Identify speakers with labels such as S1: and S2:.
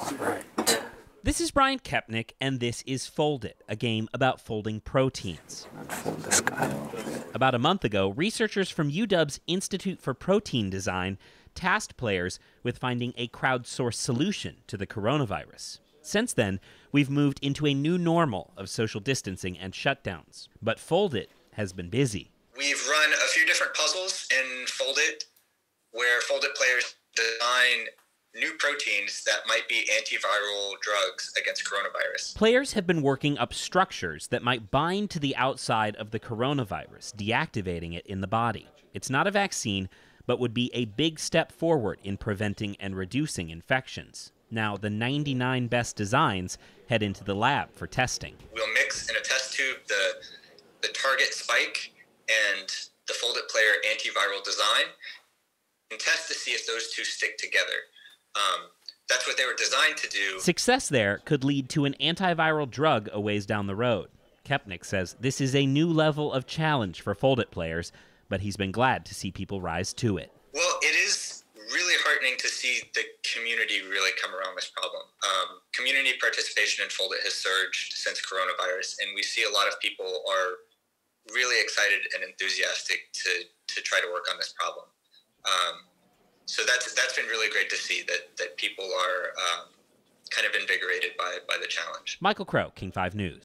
S1: All right.
S2: This is Brian Koepnick, and this is Foldit, a game about folding proteins.
S1: Fold this guy.
S2: About a month ago, researchers from UW's Institute for Protein Design tasked players with finding a crowdsourced solution to the coronavirus. Since then, we've moved into a new normal of social distancing and shutdowns. But Foldit has been busy.
S3: We've run a few different puzzles in Foldit where Foldit players design new proteins that might be antiviral drugs against coronavirus.
S2: Players have been working up structures that might bind to the outside of the coronavirus, deactivating it in the body. It's not a vaccine, but would be a big step forward in preventing and reducing infections. Now, the 99 best designs head into the lab for testing.
S3: We'll mix in a test tube the, the target spike and the folded player antiviral design and test to see if those two stick together. Um, that's what they were designed to do.
S2: Success there could lead to an antiviral drug a ways down the road. Koepnick says this is a new level of challenge for Foldit players, but he's been glad to see people rise to it.
S3: Well, it is really heartening to see the community really come around this problem. Um, community participation in Foldit has surged since coronavirus, and we see a lot of people are really excited and enthusiastic to, to try to work on this problem. Um, so that's that's been really great to see that that people are um, kind of invigorated by by the challenge.
S2: Michael Crowe, King 5 News.